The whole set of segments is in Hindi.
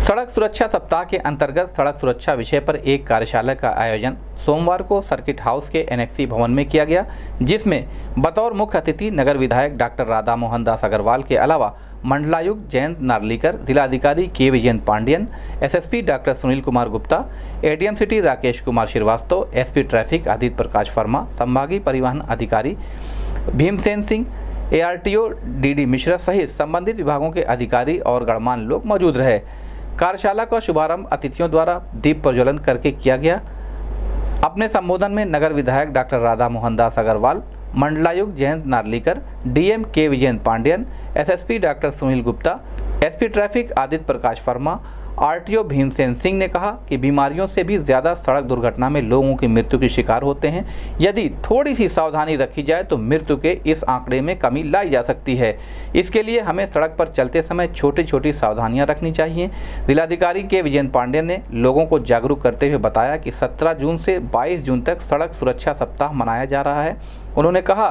सड़क सुरक्षा सप्ताह के अंतर्गत सड़क सुरक्षा विषय पर एक कार्यशाला का आयोजन सोमवार को सर्किट हाउस के एनएक्सी भवन में किया गया, जिसमें बतौर मुख्य अतिथि नगर विधायक डॉक्टर राधा मोहन दास अग्रवाल के अलावा मंडलायुक्त जयंत नार्लीकर, जिलाधिकारी K Vijayan Pandian, SSP doctor Sunil Kumar Gupta, ADM city Rakesh Kumar Srivastava, SP traffic Aditya Prakash Verma, संभागीय परिवहन अधिकारी भीमसेन सिंह, एआरटीओ डीडी मिश्रा सहित संबंधित विभागों के अधिकारी और गणमान्य लोग मौजूद रहे। कार्यशाला का शुभारंभ अतिथियों द्वारा दीप प्रज्वलन करके किया गया। अपने संबोधन में नगर विधायक डॉक्टर राधा मोहनदास अग्रवाल, मंडलायुक्त Jayant Narlikar, DM K Vijayant Pandian, SSP doctor Sunil Gupta, SP traffic Aditya Prakash Verma RTO Bhimsen Singh ने कहा कि बीमारियों से भी ज़्यादा सड़क दुर्घटना में लोगों की मृत्यु के शिकार होते हैं। यदि थोड़ी सी सावधानी रखी जाए तो मृत्यु के इस आंकड़े में कमी लाई जा सकती है। इसके लिए हमें सड़क पर चलते समय छोटी छोटी सावधानियाँ रखनी चाहिए। जिलाधिकारी के विजयन पांडे ने लोगों को जागरूक करते हुए बताया कि सत्रह जून से बाईस जून तक सड़क सुरक्षा सप्ताह मनाया जा रहा है। उन्होंने कहा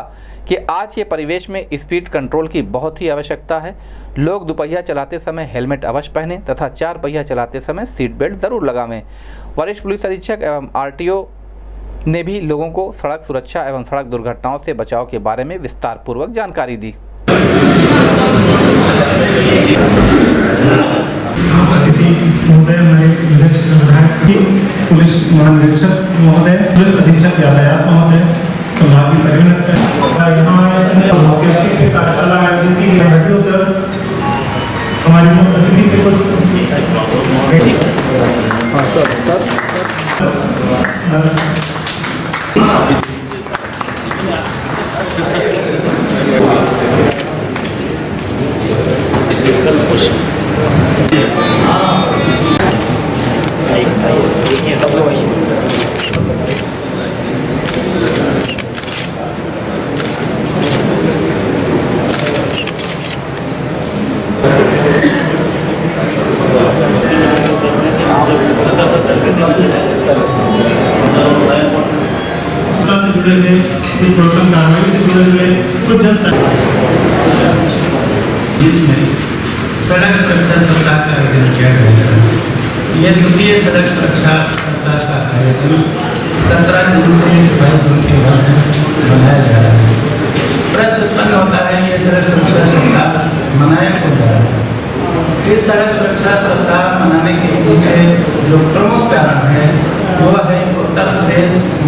कि आज के परिवेश में स्पीड कंट्रोल की बहुत ही आवश्यकता है। लोग दुपहिया चलाते समय हेलमेट अवश्य पहने तथा चार पहिया चलाते समय सीट बेल्ट ज़रूर लगावें। वरिष्ठ पुलिस अधीक्षक एवं आरटीओ ने भी लोगों को सड़क सुरक्षा एवं सड़क दुर्घटनाओं से बचाव के बारे में विस्तार पूर्वक जानकारी दी। पुलिस महानिरीक्षक महोदय, पुलिस अधीक्षक यातायात महोदय। संभागीय परिवहन यहाँ कार्यशाला आयोजित की गई। घटियों सर। हमारे मुख्य अतिथि के कुछ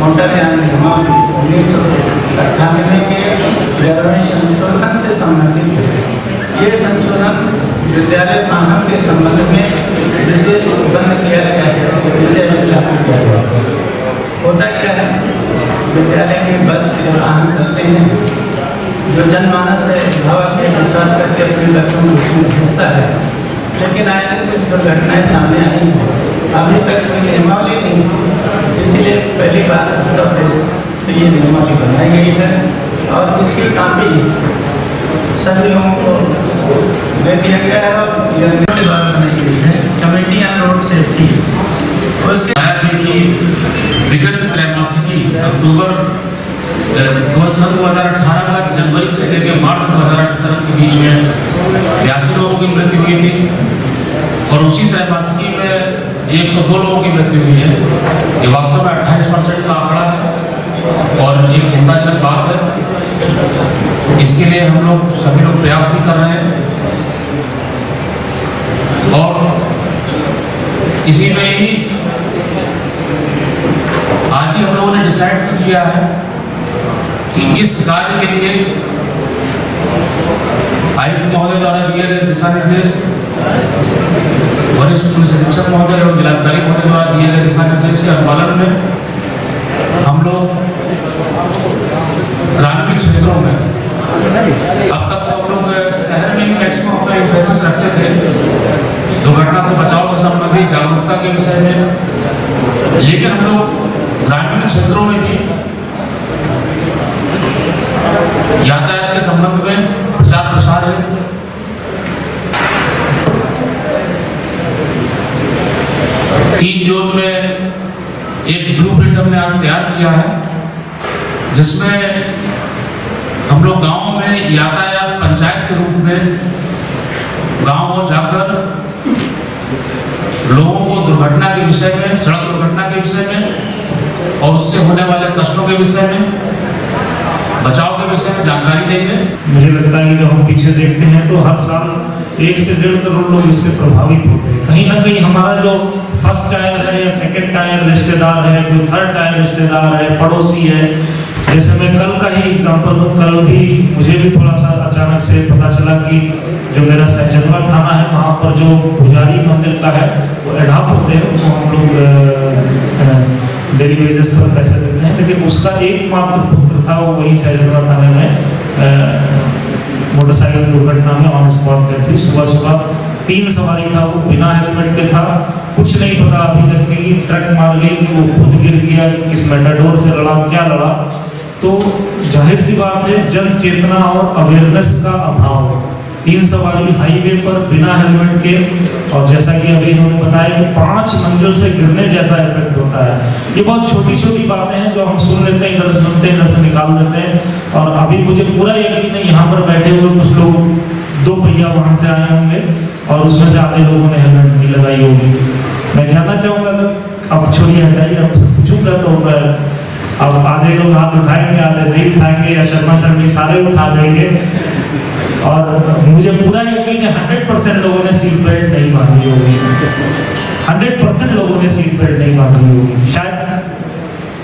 मोटर यान नियमावली उन्नीस सौ अट्ठानवे के ग्यारहवें संशोधन से संबंधित है ये संशोधन विद्यालय वाहन के संबंध में विशेष उत्पन्न किया गया है जिसे लागू किया गया है होता क्या है विद्यालय में बस या वाहन चलते हैं जो जनमानस है हवा के विश्वास करके अपने बच्चों को उसमें भेजता है लेकिन आए दिन कुछ दुर्घटनाएँ सामने आई हैं अभी तक कोई नियमावली नहीं इसलिए पहली बार उत्तर प्रदेश में ये नियमावली बनाई गई है और इसकी काफ़ी सभी लोगों को दे दिया गया है और द्वारा बनाई गई है। Committee on road safety. और उसके कि विगत त्रैमासिकी, अक्टूबर सन दो हज़ार अठारह का जनवरी से लेकर मार्च दो हज़ार अठारह के बीच में बयासी लोगों की मृत्यु हुई थी। और उसी त्रैमासिकी एक सौ दो लोगों की मृत्यु हुई है। ये वास्तव में अट्ठाईस परसेंट का आंकड़ा है और एक चिंताजनक बात है। इसके लिए हम लोग सभी लोग प्रयास भी कर रहे हैं। और इसी में ही आज ही हम लोगों ने डिसाइड भी किया है कि इस कार्य के लिए आयुक्त महोदय द्वारा दिए गए दिशा निर्देश वरिष्ठ पुलिस अधीक्षक महोदय और जिलाधिकारी महोदय द्वारा दिए गए दिशा निर्देश के अनुपालन में हम लोग ग्रामीण क्षेत्रों में अब तक तो हम लोग शहर में ही मैक्सिमम अपना इम्फेसिस रखते थे दुर्घटना से बचाव से संबंधित जागरूकता के विषय में लेकिन हम लोग ग्रामीण क्षेत्रों में भी यातायात के संबंध में प्रचार प्रसार है तीन जोन में एक ब्लू प्रिंट हमने आज तैयार किया है जिसमें हम लोग गाँव में यातायात पंचायत के रूप में गाँव जाकर लोगों को दुर्घटना के विषय में, सड़क दुर्घटना के विषय में, और उससे होने वाले कष्टों के विषय में, बचाव के विषय में जानकारी देंगे। मुझे लगता है कि जब हम पीछे देखते हैं तो हर साल एक से डेढ़ करोड़ लोग इससे प्रभावित होते हैं। कहीं ना कहीं हमारा जो फ़र्स्ट टायर है, या सेकंड टायर रिश्तेदार है, कोई थर्ड टायर रिश्तेदार है, पड़ोसी है, जैसे मैं कल का ही एग्जांपल दूँ, कल भी मुझे भी थोड़ा सा अचानक से पता चला कि जो मेरा सहजनवा थाना है, वहाँ पर जो पुजारी मंदिर का है, वो एडाप होते हैं उनको हम लोग डेली बेसिस पर पैसे देते हैं, लेकिन उसका एकमात्र पुत्र था, वो वही सहजनवा थाने में मोटरसाइकिल दुर्घटना में ऑन स्पॉट डेथ हुई सुबह सुबह तीन सवारी था, वो बिना हेलमेट के था, कुछ नहीं पता अभी तक कि ट्रक मार गई कि वो खुद गिर गया, किस मेटाडोर से लड़ा, क्या लड़ा। तो ज़ाहिर सी बात है, जन चेतना और अवेयरनेस का अभाव तीन सवारी हाईवे पर बिना हेलमेट के, और जैसा कि अभी इन्होंने बताया कि पाँच मंजिल से गिरने जैसा इफ़ेक्ट होता है। ये बहुत छोटी छोटी बातें हैं जो हम सुन लेते हैं, इधर से सुनते हैं, इधर से निकाल देते हैं। और अभी मुझे पूरा यकीन है, यहाँ पर बैठे हुए कुछ लोग, दो पहिया वाहन से आए होंगे, और उसमें से आधे लोगों ने हेलमेट नहीं लगाई होगी। मैं जानना चाहूँगा, अब छोड़िए हटाइए, अब पूछूँगा तो अब आधे लोग हाथ उठाएँगे, आधे नहीं उठाएँगे, या शर्मा शर्मी सारे उठा देंगे। और मुझे पूरा यकीन है हंड्रेड परसेंट लोगों ने सीट बेल्ट नहीं बांधी होगी। हंड्रेड परसेंट लोगों ने सीट बेल्ट नहीं बांधी होगी। शायद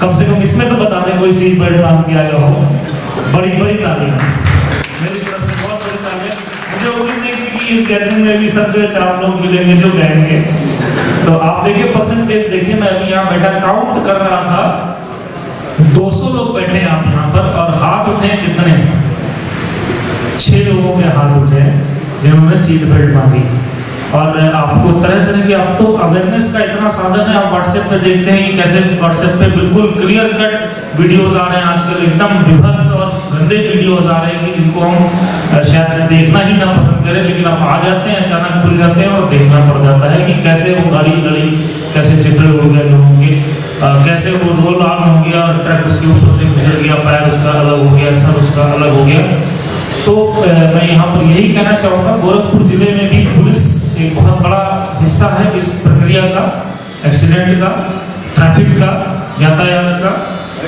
कम से कम इसमें तो बता दें, कोई सीट बेल्ट बाँध के आया हो। बड़ी बड़ी तालियाँ। मेरी तरफ़ से बहुत बड़ी तालियाँ। मुझे उम्मीद नहीं कि इस गैदरिंग में भी सब जो चार लोग मिलेंगे जो गाएँगे। तो आप देखिए परसेंटेज देखिए, मैं अभी यहाँ बैठा काउंट कर रहा था। 200 लोग बैठे हैं आप यहाँ पर और हाथ उठे कितने? छह लोगों के हाथ उठे हैं, जिन्होंने सीट बेल्ट मांगी। और आपको तरह तरह के, अब तो अवेयरनेस का इतना साधन है, आप व्हाट्सएप पे देखते हैं कि कैसे व्हाट्सएप पे बिल्कुल क्लियर कट वीडियोस आ रहे हैं आजकल, एकदम विभत्स और गंदे वीडियोस आ रहे हैं कि जिनको हम शायद देखना ही ना पसंद करें, लेकिन आप आ जाते हैं, अचानक खुल जाते हैं और देखना पड़ जाता है कि कैसे वो गाड़ी लड़ी कैसे चित्र हो गए लोगों के कैसे वो रोल ऑन हो गया, ट्रक उसके ऊपर से गुजर गया, पैर उसका अलग हो गया, सर उसका अलग हो गया। तो मैं यहाँ पर यही कहना चाहूँगा, गोरखपुर ज़िले में भी पुलिस एक बहुत बड़ा हिस्सा है इस प्रक्रिया का, एक्सीडेंट का, ट्रैफ़िक का, यातायात का,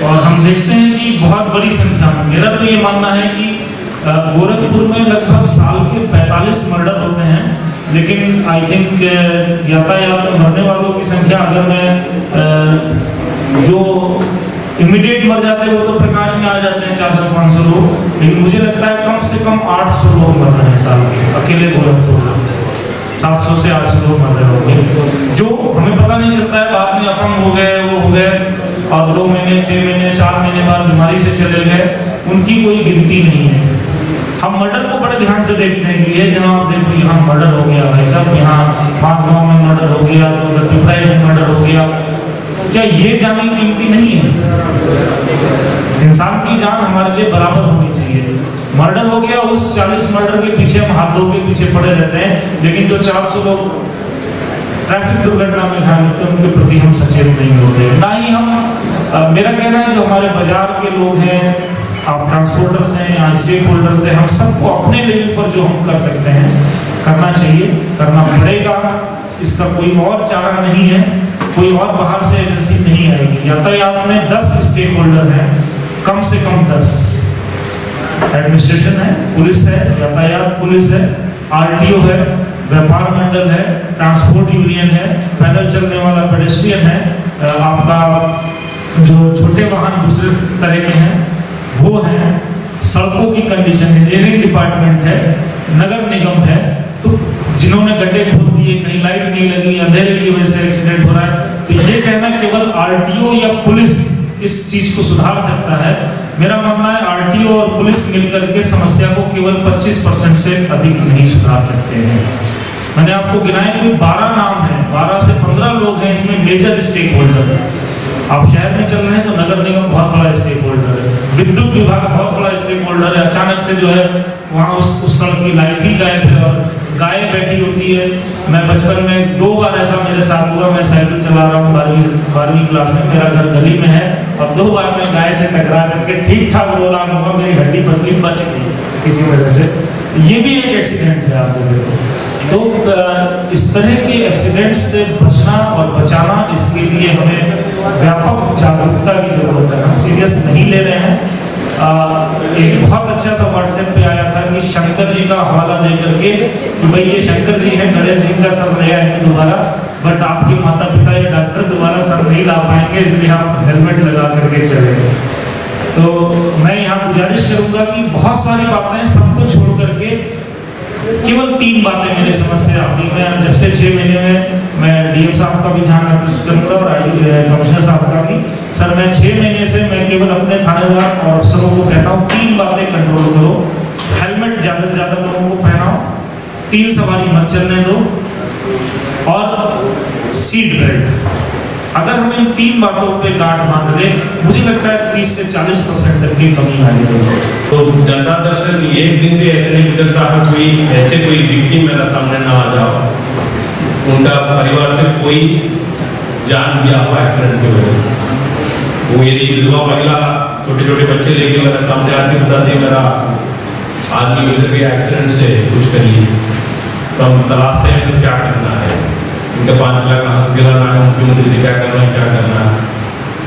और हम देखते हैं कि बहुत बड़ी संख्या में। मेरा तो ये मानना है कि गोरखपुर में लगभग साल के 45 मर्डर होते हैं, लेकिन आई थिंक यातायात में मरने वालों की संख्या, अगर मैं जो इमीडिएट मर जाते हैं वो तो प्रकाश में आ जाते हैं चार सौ पाँच सौ लोग। लेकिन मुझे लगता है कम से कम आठ सौ लोग मर रहे हैं साल के अकेले गोरखपुर सात सौ से आठ सौ लोग मर रहे होंगे। जो हमें पता नहीं चलता है, बाद में अपंग हो गए, वो हो गए, और दो महीने, छह महीने चार महीने बाद बीमारी से चले गए, उनकी कोई गिनती नहीं है। हम मर्डर को बड़े ध्यान से देखते हैं कि ये जनाब देखो, यहाँ मर्डर हो गया, भाई साहब, यहाँ पाँच गाँव में मर्डर हो गया तो में मर्डर हो गया क्या ये जाने कीमती नहीं है? इंसान की जान हमारे लिए बराबर होनी चाहिए। मर्डर हो गया उस 40 मर्डर के पीछे हम हाथ के पीछे पड़े रहते हैं लेकिन जो 400 लोग ट्रैफ़िक दुर्घटना में घायल होते हैं उनके प्रति हम सचेत नहीं होते ना ही हम आ, मेरा कहना है जो हमारे बाज़ार के लोग हैं आप ट्रांसपोर्टर्स हैं या स्टेक होल्डर्स हैं हम सबको अपने लेवल पर जो हम कर सकते हैं करना चाहिए करना पड़ेगा। इसका कोई और चारा नहीं है। कोई और बाहर से एजेंसी नहीं आएगी। यातायात में दस स्टेक होल्डर हैं, कम से कम दस। एडमिनिस्ट्रेशन है, पुलिस है, यातायात पुलिस है आरटीओ है, व्यापार मंडल है ट्रांसपोर्ट यूनियन है, पैदल चलने वाला पेडेस्ट्रियन है आपका जो छोटे वाहन दूसरे तरह के हैं, वो हैं, सड़कों की कंडीशन इंजीनियरिंग डिपार्टमेंट है, नगर निगम है तो जिन्होंने गड्ढे खोद दिए, कहीं लाइट नहीं लगी, अंधेरे की वजह से एक्सीडेंट हो रहा है तो ये कहना केवल आरटीओ या पुलिस इस चीज़ को सुधार सकता है। मेरा मानना है आरटीओ और पुलिस मिलकर के समस्या को केवल 25 परसेंट से अधिक नहीं सुधार सकते हैं। मैंने आपको गिनाए कोई 12 नाम है 12 से 15 लोग हैं इसमें मेजर स्टेक होल्डर है आप शहर में चल रहे हैं तो नगर निगम बहुत बड़ा स्टेक होल्डर है। विद्युत विभाग बहुत बड़ा स्टेक होल्डर है। अचानक से जो है, वहाँ उस उस सड़क की लाइट ही गायब है और गाय बैठी होती है। मैं बचपन में दो बार ऐसा मेरे साथ हुआ, मैं साइकिल चला रहा हूँ, बारहवीं बारहवीं क्लास में। मेरा घर गली में है। और दो बार मैं गाय से टकरा करके ठीक ठाक रो रहा हूँ मेरी हड्डी पसली बच गई किसी वजह से। ये भी एक एक्सीडेंट है आप लोगों को। तो इस तरह के एक्सीडेंट्स से बचना और बचाना इसके लिए हमें व्यापक जागरूकता की ज़रूरत है। हम सीरियस नहीं ले रहे हैं। आ, एक बहुत अच्छा सा व्हाट्सएप पे आया था कि शंकर जी का हवाला दे करके कि भाई ये शंकर जी है गणेश जी का सर ले आएँगे दोबारा? बट आपके माता पिता या डॉक्टर दोबारा सर नहीं ला पाएँगे इसलिए आप हेलमेट लगा करके चले तो मैं यहाँ गुजारिश करूँगा कि बहुत सारी बातें सबको छोड़ करके केवल तीन बातें मेरी समस्या आती है। मैं जब से छह महीने में, मैं डीएम साहब का भी ध्यान आकर्षित करूँगा और कमिश्नर साहब का भी। सर, मैं छह महीने से मैं केवल अपने थानेदार और अफसरों को कहता हूँ, तीन बातें कंट्रोल करो। हेलमेट ज़्यादा से ज़्यादा लोगों को पहनाओ, तीन सवारी मत चलने दो, और सीट बेल्ट अगर हम इन तीन बातों पे गांठ बाँध ले मुझे लगता है 30 से 40 परसेंट तक की कमी आ जाएगी तो जनता दर्शन एक दिन भी ऐसे नहीं गुजरता है कोई, ऐसे कोई विक्टिम मेरा सामने ना आ जाओ। उनका परिवार से कोई जान दिया हुआ एक्सीडेंट की वजह से। वो यदि विधवा महिला छोटे छोटे बच्चे लेके मेरे सामने आती, बताती है मेरा आदमी गुजर गया एक्सीडेंट से, कुछ करिए। तो हम तलाशते हैं फिर क्या करना है। इनका पाँच लाख कहाँ से दिलाना है मुख्यमंत्री से क्या करना है क्या करना है।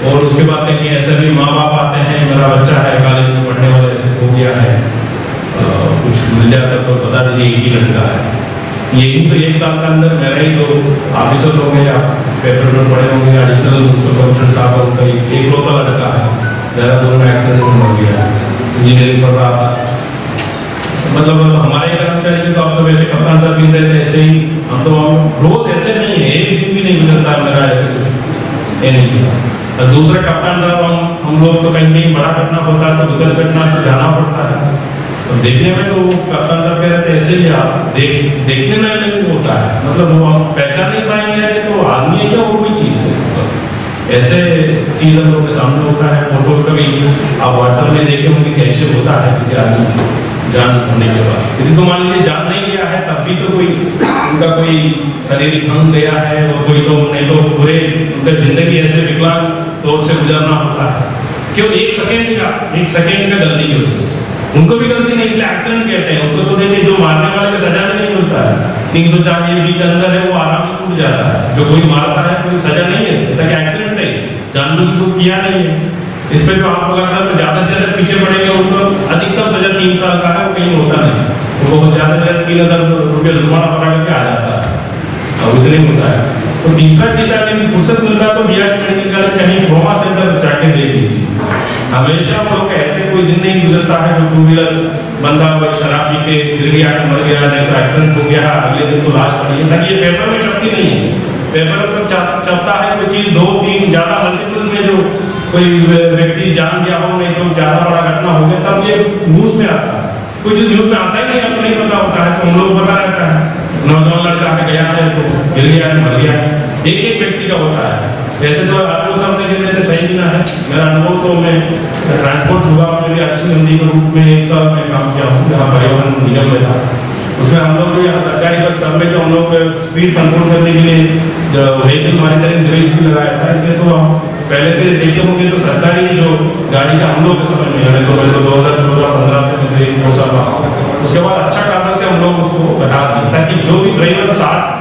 और उसके बाद देखिए ऐसे भी माँ बाप आते हैं मेरा बच्चा है कॉलेज में पढ़ने वाला ऐसे हो गया है। अ, कुछ मिल जाता तो बता दीजिए एक ही लड़का है। यही तो एक साल के अंदर मेरा ही तो ऑफिसर होंगे या पेपर में पढ़े होंगे एडिशनल कमिश्नर साहब उनका एक लड़का है देहरादून में एक्सीडेंट हो गया इंजीनियरिंग पढ़ रहा था। मतलब हमारे कर्मचारी भी तो अब तो वैसे कप्तान साहब भी रहते ऐसे ही हम तो हम रोज ऐसे नहीं है, एक दिन भी नहीं गुजरता मेरा ऐसे कुछ ये नहीं और दूसरा कप्तान साहब, हम हम लोग तो कहीं कहीं बड़ा घटना होता है तो दुखद घटना तो जाना पड़ता है। तो देखने में तो कप्तान साहब कह रहे थे, ऐसे ही आप देख, देखने में नहीं होता है। मतलब वो हम पहचान नहीं पाएँगे तो आदमी है या वो कोई चीज़ है। मतलब ऐसे चीज़ हम लोग के सामने होता है। फ़ोटो कभी आप व्हाट्सएप में देखे होंगे, कैसे होता है किसी आदमी जान होने के बाद। यदि तो मान लीजिए जान नहीं गया है, तब भी तो कोई, उनका कोई शारीरिक अंग गया है, और कोई तो नहीं तो पूरे, उनका ज़िंदगी ऐसे विकलांग तौर से गुजरना होता है। क्यों? एक सेकेंड का, एक सेकेंड का गलती होती है उनको भी गलती नहीं, इसलिए एक्सीडेंट कहते हैं। उसको तो देखिए, जो मारने वाले का सजा नहीं मिलता है। तीन सौ चार बी के अंदर है, वो आराम से छूट जाता है। जो कोई मारता है, कोई सजा नहीं है ताकि एक्सीडेंट नहीं जानबूझ किया नहीं है। इस पे जो आप अगर ना तो ज़्यादा से ज़्यादा पीछे पड़ेंगे उनको अधिकतम सजा तीन साल का है वो कहीं होता नहीं। तो वो ज़्यादा से ज़्यादा तीन हज़ार रुपये जुर्माना पड़ा करके आ जाता है। और उतने होता है। तो तीसरा चीज़ है फुर्सत मिलता तो बी आर मेडिकल कहीं ट्रोमा सेंटर जाके देख लीजिए। हमेशा हम लोग ऐसे कोई दिन नहीं गुजरता है, जो टू व्हीलर बंदा शराब पी के गिर गया मर गया, नहीं तो एक्सीडेंट हो गया, अगले दिन तो लाश पड़ी है। ताकि ये पेपर में छपती नहीं है। पेपर में जब छपता है कोई चीज़, दो, तीन, ज़्यादा मल्टीपल में जो कोई व्यक्ति जान गया हो, नहीं तो ज़्यादा बड़ा घटना हो गया, तब ये न्यूज़ में आता है। कोई चीज़ न्यूज़ में आता ही नहीं आपको नहीं पता होता है तो हम लोग पता रहता है। नौजवान लड़का के गया है तो गिर गया है मर गया। एक एक व्यक्ति का होता है। वैसे तो आप लोग सामने गिर रहे सही ना है। मेरा अनुभव तो मैं ट्रांसपोर्ट विभाग में भी अच्छी हिंदी के रूप में एक साल में काम किया हूँ, जहाँ परिवहन निगम में था। उसमें हम लोग यहाँ सरकारी बस सब में जो हम लोग स्पीड कंट्रोल करने के लिए व्हीकल मॉनिटरिंग डिवाइस भी लगाया था, इसलिए तो पहले से देखे होंगे तो सरकारी जो गाड़ी का हम लोग के समय में हमें तो मेरे को दो हज़ार चौदह, पंद्रह से मुझे दो साल रहा उसके बाद अच्छा खासा से हम लोग उसको घटा दिए ताकि जो भी ड्राइवर साठ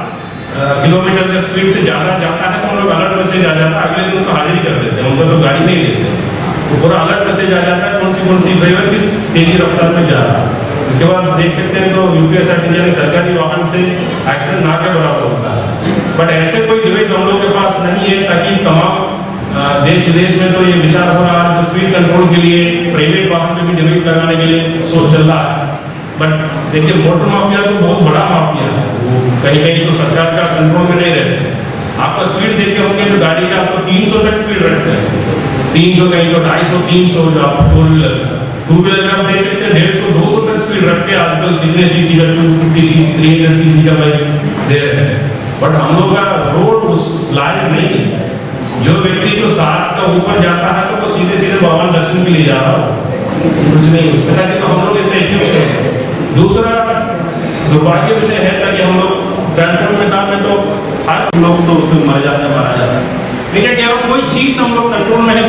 किलोमीटर के स्पीड से ज़्यादा जाता है तो हम लोग अलर्ट मैसेज आ जाता है। अगले दिन उनको हाजिरी कर देते हैं। उनको तो गाड़ी नहीं देते तो पूरा अलर्ट मैसेज आ जाता है कौन सी कौन सी ड्राइवर किस तेज़ी रफ्तार में जा रहा है। इसके बाद देख सकते हैं तो यूपीएसआरटीसी यानी सरकारी वाहन से एक्सीडेंट ना के बराबर होता है। बट ऐसे कोई डिवाइस हम लोग के पास नहीं है ताकि तमाम देश विदेश में तो ये विचार हो रहा है स्पीड कंट्रोल के लिए प्राइवेट वाहन में भी डिवाइस लगाने के लिए सोच चल रहा है। बट देखिए मोटर माफिया तो बहुत बड़ा माफिया है। कहीं कहीं तो सरकार का कंट्रोल में नहीं रहते। आपका स्पीड देखे होंगे तो गाड़ी का आपको 300 तक स्पीड रखते हैं। 300 कहीं तो 250 300 जो आप फोर व्हीलर टू व्हीलर आप देख सकते हैं, डेढ़ सौ, दो सौ तक स्पीड रख के आजकल कितने सीसी का two fifty CC three hundred CC का बाइक दे रहे हैं। बट हम लोग का रोड उस लायक नहीं है। जो व्यक्ति तो साठ का ऊपर जाता है तो वो सीधे सीधे भगवान दर्शन के लिए जा रहा हो। कुछ नहीं उसमें ताकि तो हम लोग ऐसे एक्टिव हैं दूसरा, दुर्भाग्य विषय है ताकि हम लोग ट्रांसपोर्ट में काम में तो हर लोग तो उसमें मर जाते हैं, मारा जाता है। लेकिन कह रहा हूँ कोई चीज़ हम लोग कंट्रोल में है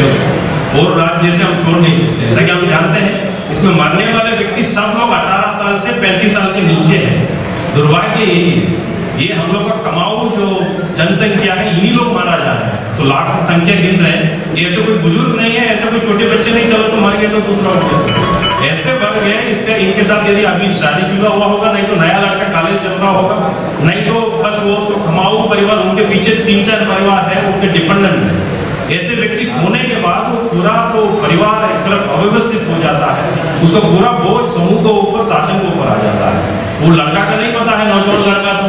और रात जैसे हम छोड़ नहीं सकते। ताकि हम जानते हैं, इसमें मरने वाले व्यक्ति सब लोग 18 साल से 35 साल के नीचे है। दुर्भाग्य यही है। ये हम लोग का कमाऊ जो जनसंख्या है, इन्हीं लोग मारा जा रहा है। तो लाख संख्या गिन रहे हैं। ऐसे कोई बुज़ुर्ग नहीं है, ऐसे कोई छोटे बच्चे नहीं, चलो तो मर गए तो दूसरा हो गया ऐसे बढ़ गए, इसका इनके साथ यदि अभी शादीशुदा हुआ होगा, नहीं तो नया लड़का कॉलेज चल रहा होगा, नहीं तो बस वो तो कमाऊ परिवार, उनके पीछे तीन चार परिवार है, उनके डिपेंडेंट है। ऐसे व्यक्ति होने के बाद वो पूरा तो परिवार एक तरफ़ अव्यवस्थित हो जाता है। उसका पूरा बोझ समूह के ऊपर, शासन के ऊपर आ जाता है। वो लड़का का नहीं पता है, नौजवान लड़का है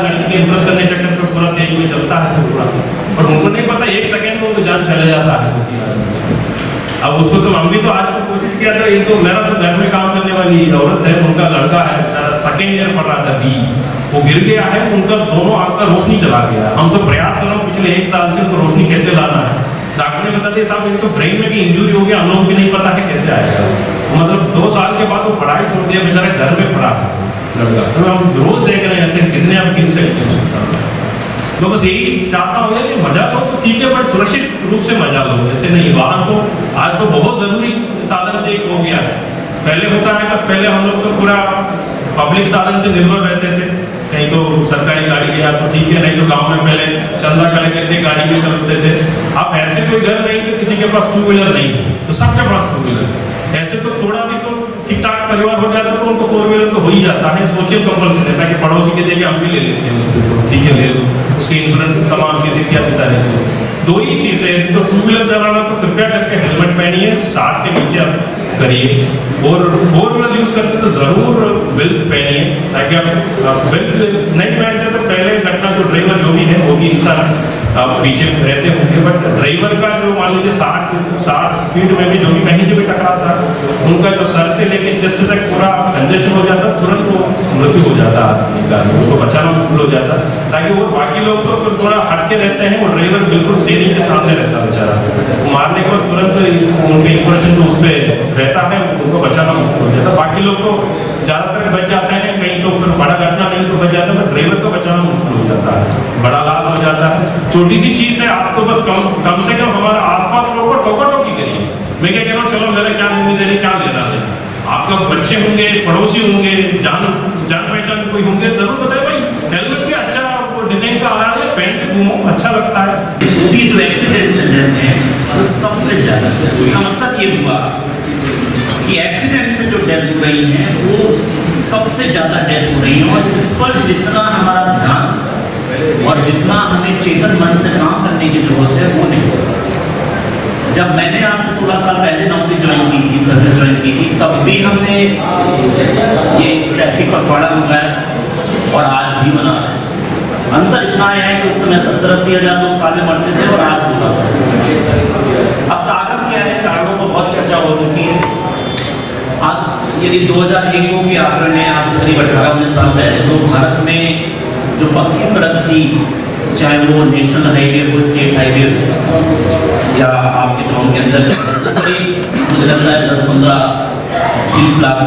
लड़की को इम्प्रेस करने चक्कर पे पूरा तेज में चलता है तो पूरा। पर उनको नहीं पता, एक सेकंड में उनको जान चले जाता है किसी आदमी अब उसको तो हम भी तो आज को कोशिश किया तो मेरा तो घर में काम करने वाली औरत है, उनका लड़का है, बेचारा सेकेंड ईयर पढ़ रहा था बी वो गिर गया है, उनका दोनों आँख का रोशनी चला गया। हम तो प्रयास कर रहे पिछले एक साल से उनको रोशनी कैसे लाना है। डॉक्टर ने बताते साहब इनको ब्रेन में भी इंजरी हो गया, हम लोग भी नहीं पता है कैसे आएगा मतलब दो साल के बाद वो पढ़ाई छोड़ दिया, बेचारा घर में पढ़ा। है लड़का तो हम रोज देख रहे हैं ऐसे कितने आप गिन सकते हैं उसके सामने मैं बस यही चाहता हूँ यार मज़ा लो तो ठीक है बट सुरक्षित रूप से मज़ा लो ऐसे नहीं वाहन तो आज तो बहुत ज़रूरी साधन से एक हो गया है पहले होता है कि पहले हम लोग तो पूरा पब्लिक साधन से निर्भर रहते थे कहीं तो सरकारी गाड़ी गया तो ठीक है नहीं तो गाँव में पहले चंदा कलेक्ट करके गाड़ी में चलते थे अब ऐसे कोई घर नहीं तो किसी के पास टू व्हीलर नहीं तो सबके पास टू व्हीलर ऐसे तो थोड़ा भी तो ठीक ठाक परिवार हो जाता तो उनको फोर व्हीलर तो हो ही जाता है सोशल कंपल्सन है। कि पड़ोसी के देके हम भी ले लेते हैं उसको तो ठीक है, ले लो। उसके इंश्योरेंस तमाम चीज़, इत्यादि सारी चीज़। दो ही चीज़ तो टू व्हीलर चलाना तो कृपया करके हेलमेट पहनिए, साथ के नीचे आप करिए। और फोर व्हीलर यूज़ करते तो ज़रूर बेल्ट पहनिए, ताकि आप बेल्ट नहीं पहनते तो पहले घटना जो ड्राइवर जो भी है, वो भी इंसान, आप पीछे रहते होंगे। बट ड्राइवर का जो मान लीजिए साठ साठ स्पीड में भी जो भी कहीं से भी टकराता उनका जो सर से लेके चेस्ट तक पूरा कंजेशन हो जाता, तुरंत वो मृत्यु हो जाता आदमी का। उसको बचाना मुश्किल हो जाता। ताकि वो बाकी लोग तो फिर थोड़ा हटके रहते हैं, वो ड्राइवर बिल्कुल स्टेरिंग के सामने रहता बेचारा। मारने के बाद तुरंत उनके इंप्रेशन जो उस पर रहता है, उनको बचाना मुश्किल हो जाता। बाकी लोग तो ज़्यादातर बच जाते हैं, कहीं तो फिर बड़ा घटना नहीं तो बच जाता है ड्राइवर को बचाना मुश्किल बड़ा लाश हो जाता है। छोटी सी चीज़ है, आप तो बस कम कम से कम हमारे आसपास लोगों को टोका टोकी करिए। मैं क्या कह रहा हूँ, चलो मेरा क्या ज़िम्मेदारी क्या लेना है? आपका बच्चे होंगे, पड़ोसी होंगे, जान जान पहचान कोई होंगे, ज़रूर बताए भाई हेलमेट भी अच्छा डिज़ाइन का आ रहा है के घूमो अच्छा लगता है। वो जो एक्सीडेंट से वो सबसे ज़्यादा इसका मतलब ये हुआ कि एक्सीडेंट से जो डेथ हो रही है, वो सबसे ज़्यादा डेथ हो रही है। और इस पर जितना हमारा ध्यान जितना हमें चेतन मन से काम करने की ज़रूरत है, वो नहीं जब मैंने आज से 16 साल पहले नौकरी ज्वाइन की थी सर्विस ज्वाइन की थी, तब भी हमने ये ट्रैफ़िक पखवाड़ा मंगाया और आज भी मना हैं। अंतर इतना है कि उस समय सत्तर अस्सी हज़ार लोग साल में मरते थे और आज हो रहा है अब कारण क्या है? कारणों पर बहुत चर्चा हो चुकी है। आज यदि 2001 की आंकड़े में आज से करीब अठारह उन्नीस साल पहले तो भारत में जो पक्की सड़क थी, चाहे वो नेशनल हाईवे हो, स्टेट हाईवे हो या आपके टाउन के अंदर मुझे लगता है दस पंद्रह बीस लाख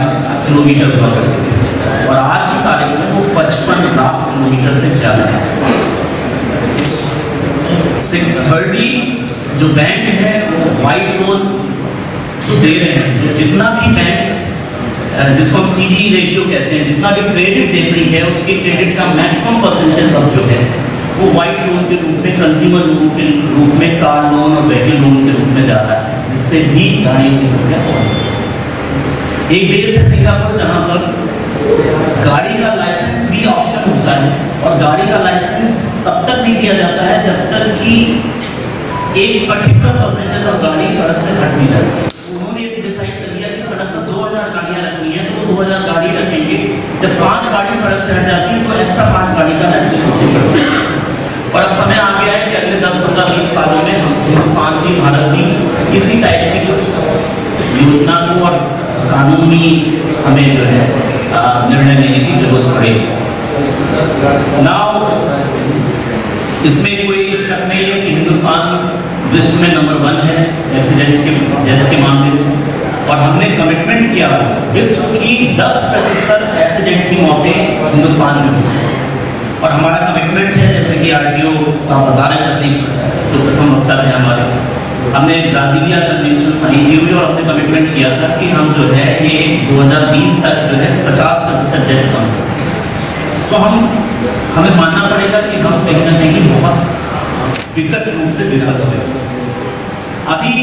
किलोमीटर हुआ करते थे। और आज की तारीख में वो पचपन लाख किलोमीटर से ज़्यादा है। थर्डली जो बैंक है, वो वाइट लोन दे रहे हैं, जो जितना भी बैंक जिसको हम सी डी रेशियो कहते हैं, जितना भी क्रेडिट दे रही है, उसके क्रेडिट का मैक्सिमम परसेंटेज अब जो है, वो वाइट लोन के रूप में कंज्यूमर लोन के रूप में कार लोन और व्हीकल लोन के रूप में जा रहा है, जिससे भी गाड़ियों की संख्या बढ़ एक देश है सिंगापुर, जहाँ पर गाड़ी का लाइसेंस भी ऑप्शन होता है, और गाड़ी का लाइसेंस तब तक नहीं दिया जाता है जब तक कि एक पर्टिकुलर परसेंटेज ऑफ़ गाड़ी सड़क से हट नहीं जाती। है तो 2000 गाड़ी रखेंगे। जब पाँच गाड़ी सड़क से हट जाती है तो एक्स्ट्रा पाँच गाड़ी का हैं। और अब समय आ गया है कि अगले 10 15 20 सालों में हम हिंदुस्तान भी भारत भी इसी टाइप की कुछ योजना को और कानूनी हमें जो है निर्णय लेने की ज़रूरत पड़ेगी नाउ इसमें कोई शक नहीं है कि हिंदुस्तान विश्व में नंबर वन है एक्सीडेंट के डेथ के मामले में। और हमने कमिटमेंट किया। विश्व की 10 प्रतिशत एक्सीडेंट की मौतें हिंदुस्तान में हुई। और हमारा कमिटमेंट है, जैसे कि आर टी ओ साहब बता रहे थे जो प्रथम वक्ता थे हमारे। हमने ब्राजीलिया कन्वेंशन साइन की हुई और हमने कमिटमेंट किया था कि हम जो है, ये 2020 तक जो है 50 प्रतिशत डेथ कम सो हम, हमें मानना पड़ेगा कि हम कहीं ना कहीं बहुत विकट रूप से विफल हुए। अभी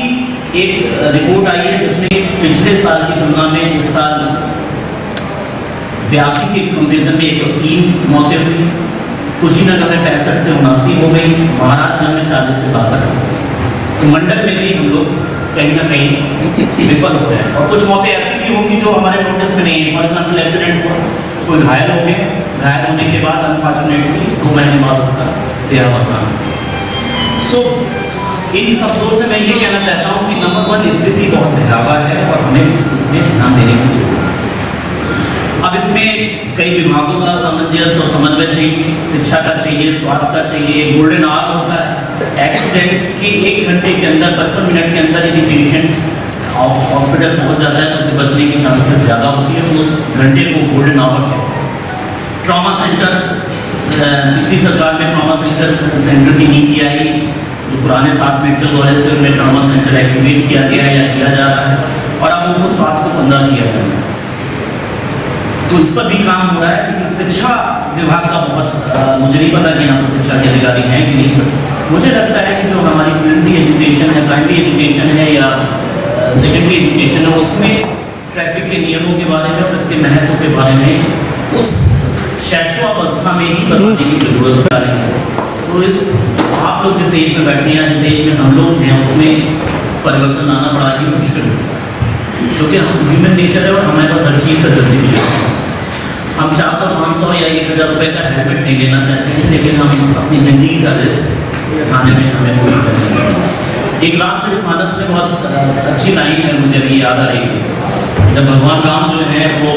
एक रिपोर्ट आई है जिसमें पिछले साल की तुलना में इस साल बयासी के कंपेरिजन में एक सौ तीन मौतें हुई। कुशीनगर में पैंसठ से उनासी हो गई, महाराजगंज में चालीस से बासठ हो तो मंडल में भी हम लोग कहीं ना कहीं विफल हो रहे हैं। और कुछ मौतें ऐसी भी होंगी जो हमारे नोटिस में नहीं है। फॉर एग्ज़ाम्पल एक्सीडेंट हुआ, कोई घायल हो गए घायल होने के बाद अनफॉर्चुनेटली दो महीने बाद उसका देहावसान। सो इन शब्दों से मैं ये कहना चाहता हूँ कि नंबर वन स्थिति बहुत भयावह है और हमें इसमें ध्यान देने की ज़रूरत है। अब इसमें कई विभागों का सामंजस्य और समन्वय चाहिए, शिक्षा का चाहिए, स्वास्थ्य का चाहिए गोल्डन आवर होता है। एक्सीडेंट के एक घंटे के अंदर, पचपन मिनट के अंदर यदि पेशेंट हॉस्पिटल पहुँच जाता है तो उसे बचने की चांसेस ज़्यादा होती है। तो उस घंटे को गोल्डन आवर कहते हैं। ट्रॉमा सेंटर पिछली सरकार में ट्रामा सेंटर सेंटर की नीति आई। पुराने सात मेडिकल कॉलेज थे उनमें ट्रॉमा सेंटर एक्टिवेट किया गया है या किया जा रहा है और अब उनको साथ को पंद्रह किया गया। है तो इस पर भी काम हो रहा है लेकिन शिक्षा विभाग का बहुत आ, मुझे नहीं पता कि यहाँ पर शिक्षा के अधिकारी हैं कि नहीं मुझे लगता है कि जो हमारी प्रिलिमिनरी एजुकेशन है प्राइमरी एजुकेशन है या सेकेंडरी एजुकेशन है उसमें ट्रैफ़िक के नियमों के बारे में और इसके महत्व के बारे में उस शैशवावस्था में ही बताने की ज़रूरत है। तो इस, आप लोग जिस एज में बैठे हैं जिस एज में हम लोग हैं, उसमें परिवर्तन लाना बड़ा ही मुश्किल है। जो कि हम ह्यूमन नेचर है और हमारे पास हर चीज़ का दृष्टि है। हम चार सौ, पाँच सौ या एक हज़ार रुपये का हेलमेट नहीं लेना चाहते हैं, लेकिन हम अपनी ज़िंदगी का रिस्क खाने में हमें पूरी कर सकते एक रामचरित मानस में बहुत अच्छी लाइन है, मुझे अभी याद आ रही थी। जब भगवान राम जो है, वो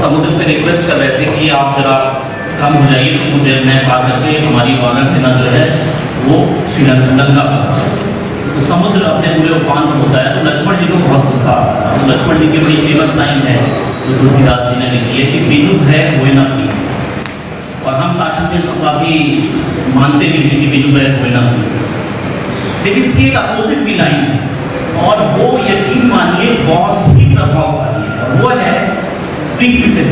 समुद्र से रिक्वेस्ट कर रहे थे कि आप जरा कम हो जाइए तो मुझे, मैं पार करके हमारी वानर सेना जो है, वो श्रीलंका तो समुद्र अपने पूरे उफान पर होता है तो लक्ष्मण जी को बहुत गुस्सा आता है। तो लक्ष्मण जी की बड़ी फ़ेमस लाइन है, जो तुलसीदास जी ने लिखी है कि बिनु भय हुए ना पी और हम शासन में इसको काफ़ी मानते भी हैं कि बिनु भय हुए ना लेकिन इसकी एक अपोजिट भी लाइन है, और वो यकीन मानिए, बहुत ही प्रभावशाली है। वो है प्रीति से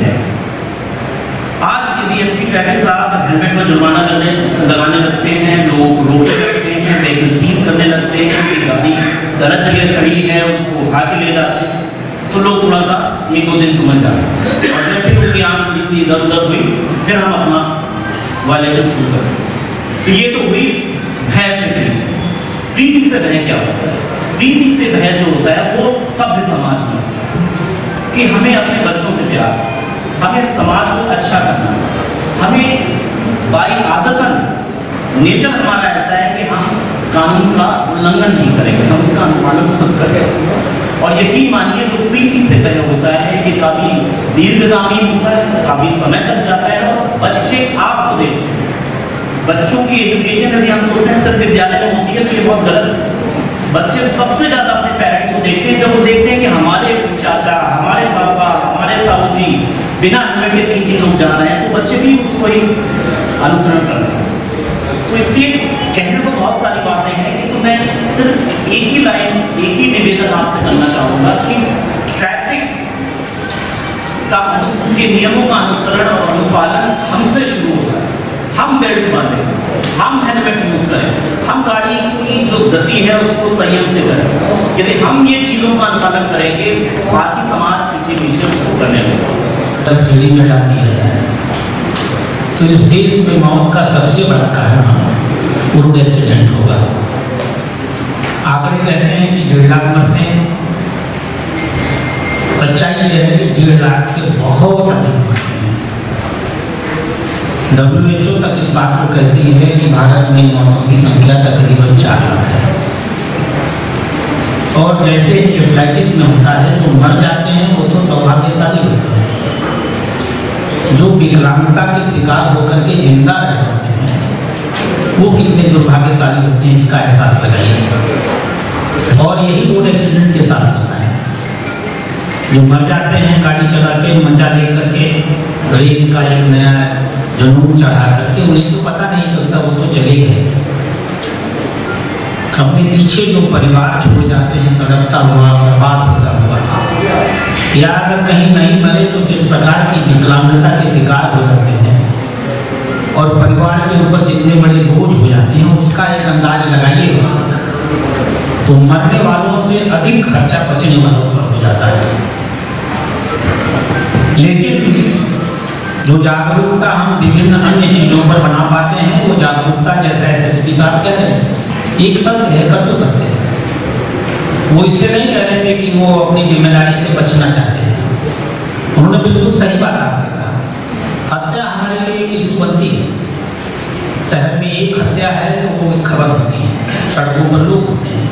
पी ट्रैफ़िक साहब हेलमेट पर जुर्माना करने लगाने लगते हैं, लोग रोकने लगते हैं व्हीकल सीज करने लगते हैं कि गाड़ी गलत जगह खड़ी है, उसको उठा के ले जाते हैं। तो लोग थोड़ा सा एक दो दिन समझ जाते हैं। और जैसे उनकी आँख थोड़ी सी इधर उधर हुई, फिर हम अपना वायलेशन शुरू करते तो ये तो हुई भय से प्रीति से भय क्या होता है? प्रीति से भय जो होता है, वो सभ्य समाज में होता है कि हमें अपने बच्चों से प्यार। हमें समाज को अच्छा करना हमें बाई आदतन नेचर हमारा ऐसा है कि हम कानून का उल्लंघन नहीं करेंगे, हम इसका अनुपालन खुद करेंगे और यकीन मानिए, जो प्रीति से तय होता है ये काफ़ी दीर्घगामी होता है काफ़ी समय तक जाता है और बच्चे आपको देखते हैं। बच्चों की एजुकेशन यदि हम सोचते हैं सिर्फ़ विद्यालय में होती है तो ये बहुत गलत है। बच्चे सबसे ज़्यादा अपने पेरेंट्स को देखते हैं जब वो देखते हैं कि हमारे चाचा हमारे पापा हमारे ताऊ जी बिना हेलमेट के तीन तीन लोग जा रहे हैं तो बच्चे भी उसको ही अनुसरण कर रहे हैं। तो इसलिए कहने को बहुत सारी बातें हैं कि तो मैं सिर्फ़ एक ही लाइन, एक ही निवेदन आपसे करना चाहूँगा कि ट्रैफ़िक का के नियमों का अनुसरण और अनुपालन हमसे शुरू होता है हम बेल्ट बांधे, हम हेलमेट यूज़ करें, हम गाड़ी की जो गति है उसको संयम से करें। यदि हम ये चीज़ों का अनुपालन करेंगे, बाकी समाज पीछे पीछे उसको करने लगेगा। श्रेणी में डाल दिया जाए तो इस देश में मौत का सबसे बड़ा कारण रोड एक्सीडेंट होगा। आंकड़े कहते हैं कि डेढ़ लाख मरते हैं। सच्चाई ये है कि डेढ़ लाख से बहुत अधिक मरते हैं। डब्ल्यू एच ओ तक इस बात को कहती है कि भारत में मौतों की संख्या तकरीबन चार लाख है जैसे इंकेफ्लाइटिस में होता है, जो मर जाते हैं, वो तो सौभाग्यशाली होते हैं। जो विकलांगता के शिकार होकर के ज़िंदा रह जाते हैं, वो कितने दुर्भाग्यशाली होते हैं, इसका एहसास लगाइए। और यही रोड एक्सीडेंट के साथ होता है। जो मर जाते हैं, गाड़ी चला के, मज़ा ले करके रेस का एक नया जुनून चढ़ा करके, उन्हें तो पता नहीं चलता, वो तो चले गए। अपने पीछे जो परिवार छोड़ जाते हैं, तड़पता हुआ, बर्बाद होता हुआ। या अगर कहीं नहीं मरे तो जिस प्रकार की विकलांगता के शिकार हो जाते हैं, और परिवार के ऊपर जितने बड़े बोझ हो जाते हैं, उसका एक अंदाज लगाइएगा तो मरने वालों से अधिक खर्चा बचने वालों पर हो जाता है। लेकिन जो जागरूकता हम विभिन्न अन्य चीज़ों पर बना पाते हैं, वो जागरूकता जैसा एस एस पी साहब कह रहे हैं एक सत्य है कर तो सकते हैं। वो इसलिए नहीं कह रहे थे कि वो अपनी ज़िम्मेदारी से बचना चाहते थे। उन्होंने बिल्कुल सही बात आपसे कहा। हत्या हमारे लिए एक इशू बनती है। शहर में एक हत्या है तो वो एक खबर होती है। सड़कों पर लोग होते हैं।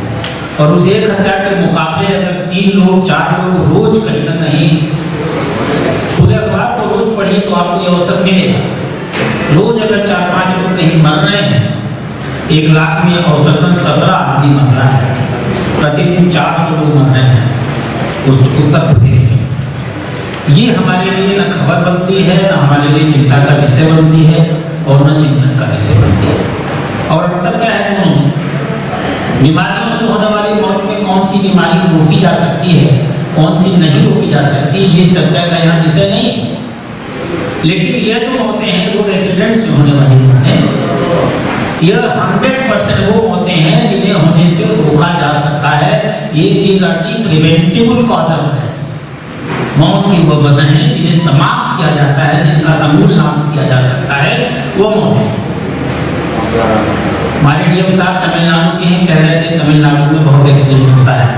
और उस एक हत्या के मुकाबले अगर तीन लोग, चार लोग रोज कहीं ना कहीं पूरे अखबार को रोज पढ़िए तो आपको ये अवसर मिलेगा। रोज अगर चार पाँच लोग कहीं मर रहे हैं एक लाख में औसतन सत्रह आदमी मर रहा है। प्रतिदिन चार सौ लोग मर रहे हैं। उस उत्तर प्रदेश में। ये हमारे लिए न खबर बनती है, न हमारे लिए चिंता का विषय बनती है और न चिंतन का विषय बनती है। और अंतर क्या है दोनों बीमारियों से होने वाली मौत में कौन सी बीमारी रोकी जा सकती है, कौन सी नहीं रोकी जा सकती, ये चर्चा का यहाँ विषय नहीं। है लेकिन ये जो होते हैं रोड एक्सीडेंट से होने वाली हैं। यह हंड्रेड परसेंट वो होते हैं जिन्हें होने से रोका जा सकता है। ये these are the preventable cause of death मौत की वो वजह है जिन्हें समाप्त किया जाता है, जिनका समूल नाश किया जा सकता है, वो मौत है। हमारे डीएम साहब तमिलनाडु के हैं, कह रहे थे तमिलनाडु में बहुत एक्सीडेंट होता है।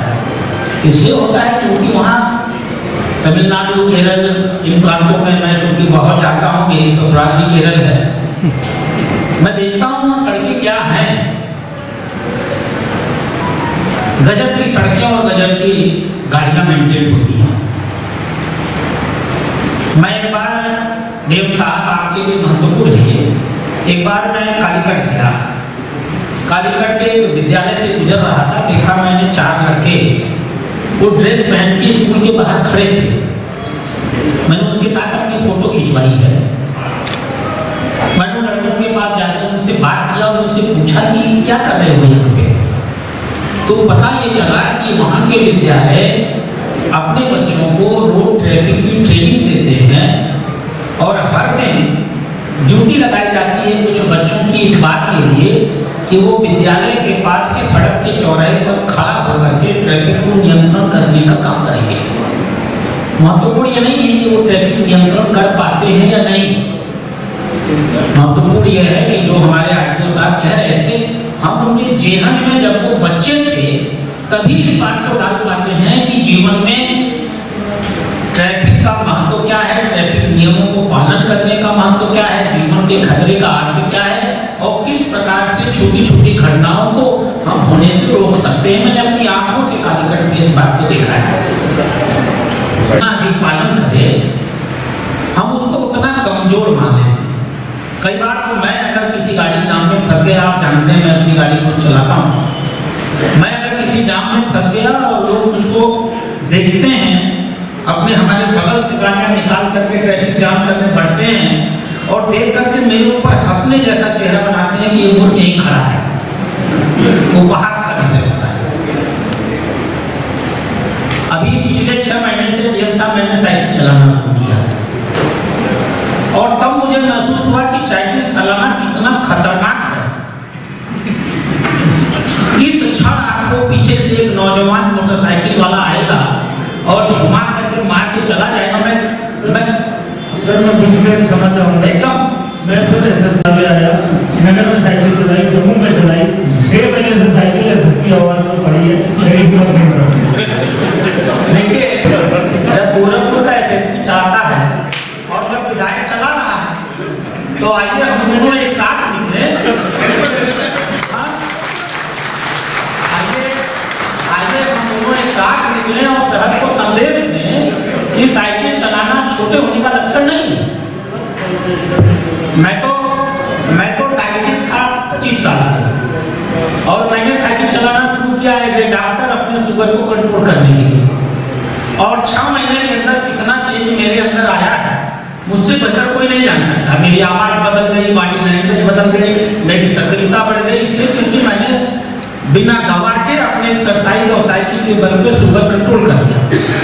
इसलिए होता है क्योंकि वहाँ तमिलनाडु, केरल इन प्रांतों में मैं चूँकि बहुत जाता हूँ, मेरी ससुराल भी केरल है मैं देखता हूँ वहाँ सड़कें क्या हैं गजब की सड़कें और गजब की गाड़ियाँ मेंटेन होती हैं। मैं एक बार, देव साहब आपके लिए महत्वपूर्ण है। एक बार मैं कालीकट गया। कालीकट के विद्यालय से गुजर रहा था। देखा मैंने चार लड़के, वो ड्रेस पहन के स्कूल के बाहर खड़े थे। मैंने उनके साथ अपनी फ़ोटो खिंचवाई है। मैंने लड़कों के पास जाकर उनसे बात किया और उनसे पूछा कि क्या कर रहे हो यहाँ? तो पता ये चला कि वहाँ के विद्यालय अपने बच्चों को रोड ट्रैफ़िक की ट्रेनिंग देते हैं और हर दिन ड्यूटी लगाई जाती है कुछ बच्चों की इस बात के लिए कि वो विद्यालय के पास के सड़क के चौराहे पर खड़ा होकर के ट्रैफ़िक को नियंत्रण करने का काम करेंगे। महत्वपूर्ण ये नहीं है कि वो ट्रैफ़िक नियंत्रण कर पाते हैं या नहीं। महत्वपूर्ण यह है कि जो हमारे आरटीओ साहब कह रहे थे हम उनके जेहन में जब वो बच्चे थे, तभी इस बात को डाल पाते हैं कि जीवन में ट्रैफ़िक का महत्व क्या है? ट्रैफ़िक नियमों को पालन करने का महत्व क्या है? जीवन के खतरे का अर्थ क्या है? और किस प्रकार से छोटी छोटी घटनाओं को हम होने से रोक सकते हैं? मैंने अपनी आँखों से कालीकट में इस बात को देखा है। अधिक पालन करे, हम उसको उतना कमज़ोर मान कई बार तो मैं अगर किसी गाड़ी जाम में फंस गया, आप जानते हैं मैं अपनी गाड़ी को चलाता हूँ। मैं अगर किसी जाम में फंस गया और लोग मुझको देखते हैं, अपने हमारे बगल से गाड़ियाँ निकाल करके ट्रैफ़िक जाम करने बढ़ते हैं और देख करके मेरे ऊपर हंसने जैसा चेहरा बनाते हैं कि ये मूर्ख खड़ा है। उपहास का विषय होता है। अभी पिछले छह महीने से डीएम साहब मैंने साइकिल चलाना शुरू किया। कितना खतरनाक है। किस क्षण आपको पीछे से एक नौजवान मोटरसाइकिल वाला आएगा और झुमा करके मार के चला जाएगा? मैं मैं सर मैं कुछ देर क्षमा चाहूँगा एकदम। मैं सर एस एस में आया। नगर में साइकिल चलाई जम्मू में चलाई। छह महीने से साइकिल एस एस की आवाज़ में पड़ी है। मेरे अंदर आया है। मुझसे बेहतर कोई नहीं जान सकता। मेरी आवाज़ बदल गई बॉडी लैंग्वेज बदल गई, मेरी सक्रियता बढ़ गई, इसलिए क्योंकि मैंने बिना दवा के अपने एक्सरसाइज और साइकिल के बल पे शुगर कंट्रोल कर दिया।